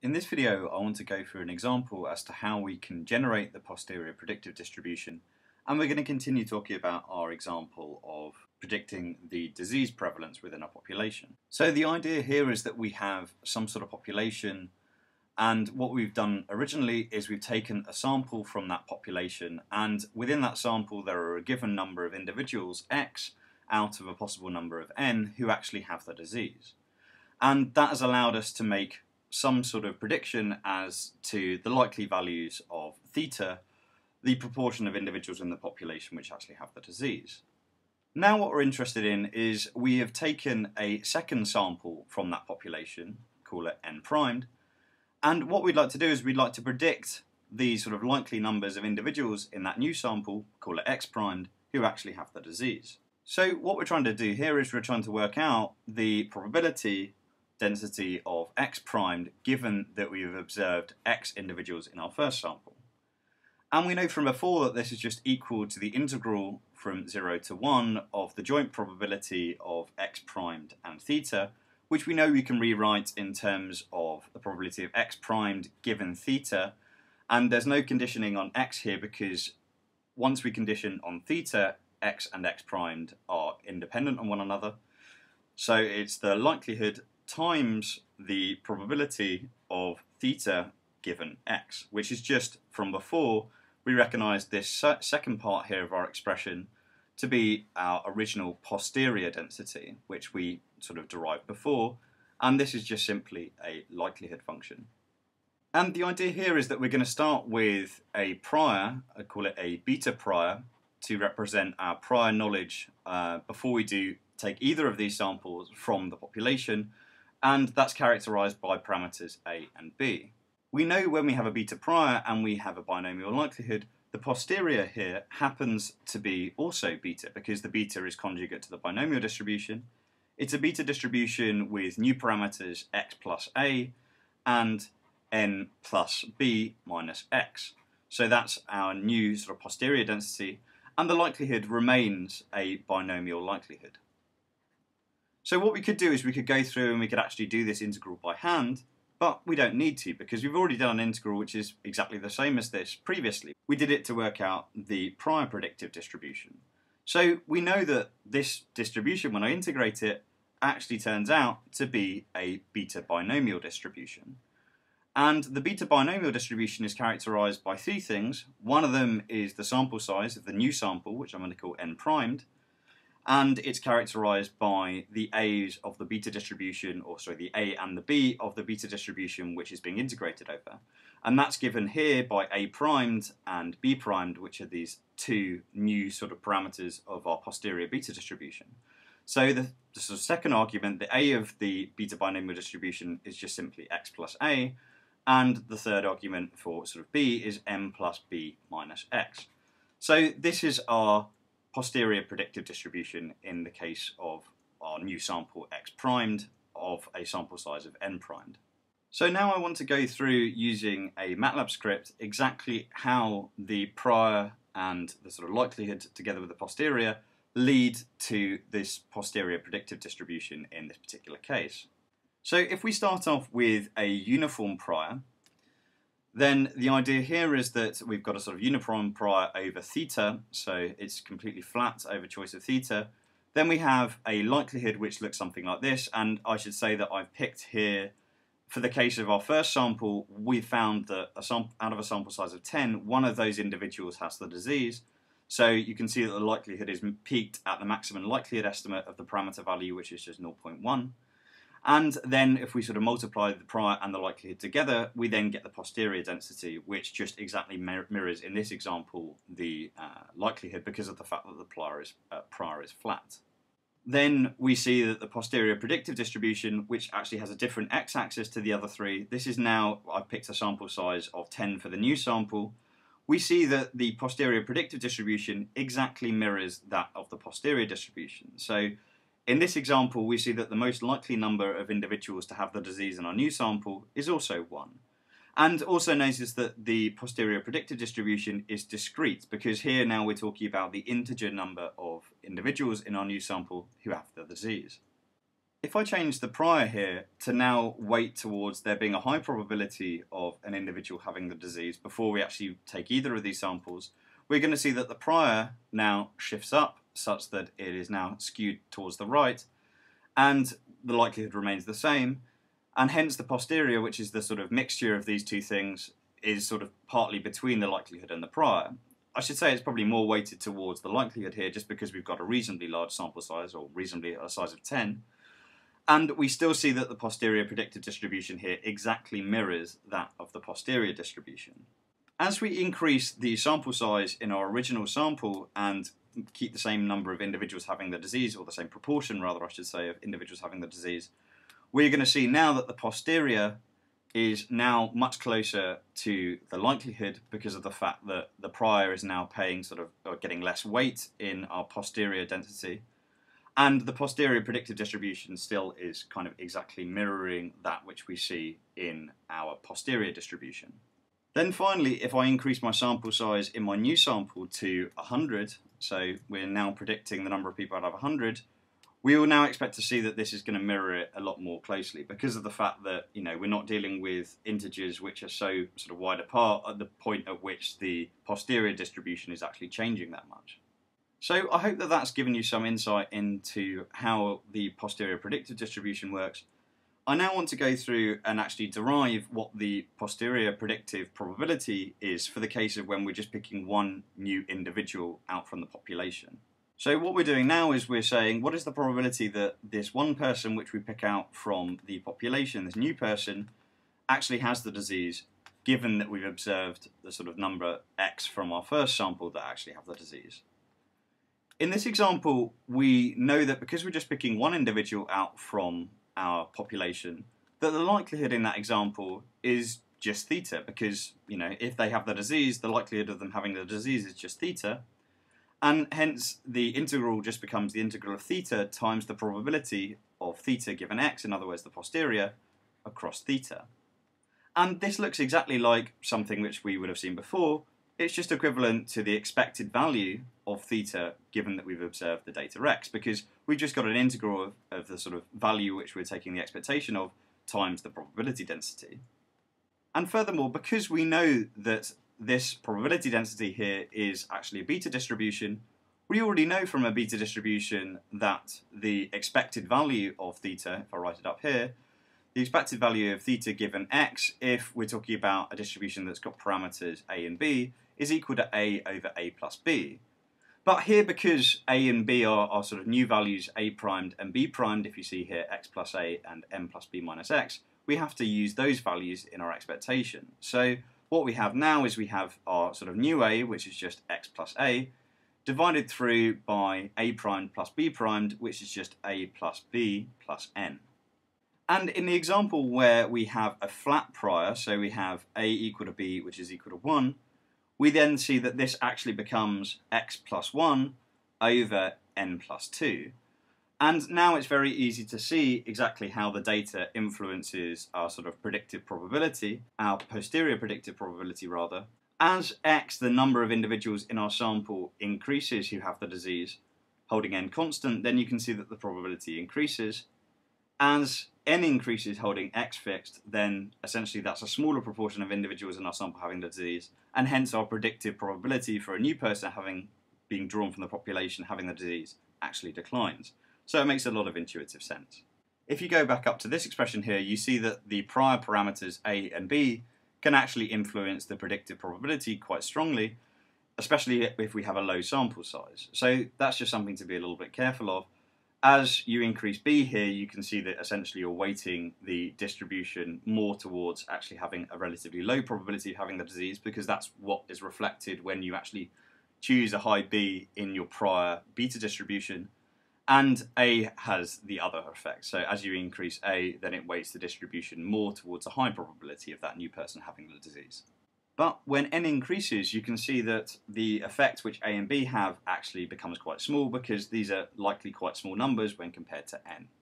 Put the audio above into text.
In this video I want to go through an example as to how we can generate the posterior predictive distribution and we're going to continue talking about our example of predicting the disease prevalence within a population. So the idea here is that we have some sort of population and what we've done originally is we've taken a sample from that population and within that sample there are a given number of individuals, X, out of a possible number of N, who actually have the disease. And that has allowed us to make some sort of prediction as to the likely values of theta, the proportion of individuals in the population which actually have the disease. Now what we're interested in is we have taken a second sample from that population, call it n primed, and what we'd like to do is we'd like to predict the sort of likely numbers of individuals in that new sample, call it x primed, who actually have the disease. So what we're trying to do here is we're trying to work out the probability density of x primed given that we've observed x individuals in our first sample. And we know from before that this is just equal to the integral from 0 to 1 of the joint probability of x primed and theta, which we know we can rewrite in terms of the probability of x primed given theta. And there's no conditioning on x here because once we condition on theta, x and x primed are independent on one another. So it's the likelihood times the probability of theta given x, which is just from before we recognise this second part here of our expression to be our original posterior density, which we sort of derived before, and this is just simply a likelihood function. And the idea here is that we're going to start with a prior, I call it a beta prior, to represent our prior knowledge uh, before we do take either of these samples from the population, and that's characterized by parameters A and B. We know when we have a beta prior and we have a binomial likelihood, the posterior here happens to be also beta because the beta is conjugate to the binomial distribution. It's a beta distribution with new parameters x plus a and n plus b minus x. So that's our new sort of posterior density and the likelihood remains a binomial likelihood. So what we could do is we could go through and we could actually do this integral by hand, but we don't need to because we've already done an integral which is exactly the same as this previously. We did it to work out the prior predictive distribution. So we know that this distribution, when I integrate it, actually turns out to be a beta binomial distribution. And the beta binomial distribution is characterized by three things. One of them is the sample size of the new sample, which I'm going to call n primed and it's characterized by the A's of the beta distribution, or sorry, the A and the B of the beta distribution which is being integrated over. And that's given here by A primed and B primed, which are these two new sort of parameters of our posterior beta distribution. So the, the sort of second argument, the A of the beta binomial distribution is just simply x plus A, and the third argument for sort of B is m plus B minus x. So this is our posterior predictive distribution in the case of our new sample x primed of a sample size of n primed. So now I want to go through using a MATLAB script exactly how the prior and the sort of likelihood together with the posterior lead to this posterior predictive distribution in this particular case. So if we start off with a uniform prior, then the idea here is that we've got a sort of uniform prior over theta, so it's completely flat over choice of theta. Then we have a likelihood which looks something like this, and I should say that I've picked here, for the case of our first sample, we found that out of a sample size of 10, one of those individuals has the disease. So you can see that the likelihood is peaked at the maximum likelihood estimate of the parameter value, which is just 0.1. And then if we sort of multiply the prior and the likelihood together, we then get the posterior density, which just exactly mirrors, in this example, the uh, likelihood because of the fact that the prior is, uh, prior is flat. Then we see that the posterior predictive distribution, which actually has a different x-axis to the other three, this is now, I've picked a sample size of 10 for the new sample, we see that the posterior predictive distribution exactly mirrors that of the posterior distribution. So in this example, we see that the most likely number of individuals to have the disease in our new sample is also 1. And also notice that the posterior predictive distribution is discrete because here now we're talking about the integer number of individuals in our new sample who have the disease. If I change the prior here to now weight towards there being a high probability of an individual having the disease before we actually take either of these samples, we're going to see that the prior now shifts up such that it is now skewed towards the right and the likelihood remains the same and hence the posterior which is the sort of mixture of these two things is sort of partly between the likelihood and the prior. I should say it's probably more weighted towards the likelihood here just because we've got a reasonably large sample size or reasonably a size of 10 and we still see that the posterior predictive distribution here exactly mirrors that of the posterior distribution. As we increase the sample size in our original sample and keep the same number of individuals having the disease, or the same proportion rather I should say of individuals having the disease, we're going to see now that the posterior is now much closer to the likelihood because of the fact that the prior is now paying sort of or getting less weight in our posterior density and the posterior predictive distribution still is kind of exactly mirroring that which we see in our posterior distribution. Then finally, if I increase my sample size in my new sample to 100, so we're now predicting the number of people out of 100, we will now expect to see that this is going to mirror it a lot more closely because of the fact that you know we're not dealing with integers which are so sort of wide apart at the point at which the posterior distribution is actually changing that much. So I hope that that's given you some insight into how the posterior predictive distribution works. I now want to go through and actually derive what the posterior predictive probability is for the case of when we're just picking one new individual out from the population. So what we're doing now is we're saying what is the probability that this one person which we pick out from the population, this new person, actually has the disease given that we've observed the sort of number x from our first sample that actually have the disease. In this example, we know that because we're just picking one individual out from our population, that the likelihood in that example is just theta because, you know, if they have the disease, the likelihood of them having the disease is just theta, and hence the integral just becomes the integral of theta times the probability of theta given x, in other words the posterior, across theta. And this looks exactly like something which we would have seen before, it's just equivalent to the expected value of theta given that we've observed the data x because we've just got an integral of, of the sort of value which we're taking the expectation of times the probability density. And furthermore, because we know that this probability density here is actually a beta distribution, we already know from a beta distribution that the expected value of theta, if I write it up here, the expected value of theta given x, if we're talking about a distribution that's got parameters a and b, is equal to a over a plus b. But here, because a and b are, are sort of new values, a primed and b primed, if you see here x plus a and m plus b minus x, we have to use those values in our expectation. So what we have now is we have our sort of new a, which is just x plus a, divided through by a primed plus b primed, which is just a plus b plus n. And in the example where we have a flat prior, so we have a equal to b, which is equal to 1, we then see that this actually becomes x plus 1 over n plus 2. And now it's very easy to see exactly how the data influences our sort of predictive probability, our posterior predictive probability rather. As x, the number of individuals in our sample, increases who have the disease, holding n constant, then you can see that the probability increases. As n increases holding x fixed, then essentially that's a smaller proportion of individuals in our sample having the disease, and hence our predictive probability for a new person having being drawn from the population having the disease actually declines. So it makes a lot of intuitive sense. If you go back up to this expression here, you see that the prior parameters a and b can actually influence the predictive probability quite strongly, especially if we have a low sample size. So that's just something to be a little bit careful of as you increase B here, you can see that essentially you're weighting the distribution more towards actually having a relatively low probability of having the disease because that's what is reflected when you actually choose a high B in your prior beta distribution. And A has the other effect. So as you increase A, then it weights the distribution more towards a high probability of that new person having the disease. But when n increases, you can see that the effect which a and b have actually becomes quite small because these are likely quite small numbers when compared to n.